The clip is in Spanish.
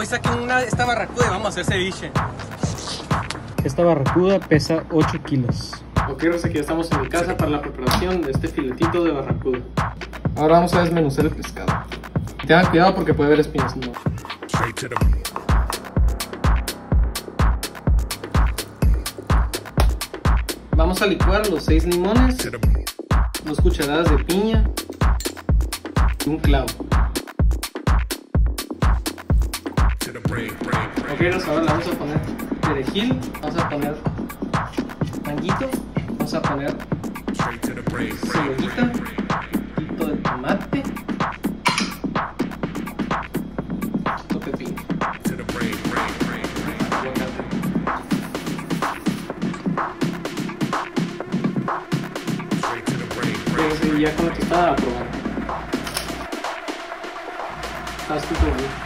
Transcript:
Hoy saqué una, esta barracuda y vamos a hacer ceviche. Esta barracuda pesa 8 kilos. Ok, Rosa, aquí ya estamos en mi casa para la preparación de este filetito de barracuda. Ahora vamos a desmenuzar el pescado. Tengan cuidado porque puede haber espinas. No. Vamos a licuar los 6 limones, to the dos cucharadas de piña y un clavo. Ok, ahora le vamos a poner perejil, vamos a poner manguito, vamos a poner cebollita, un poquito de tomate, un pepino. aguacate. Ya con la tostada a probar. Está súper bien.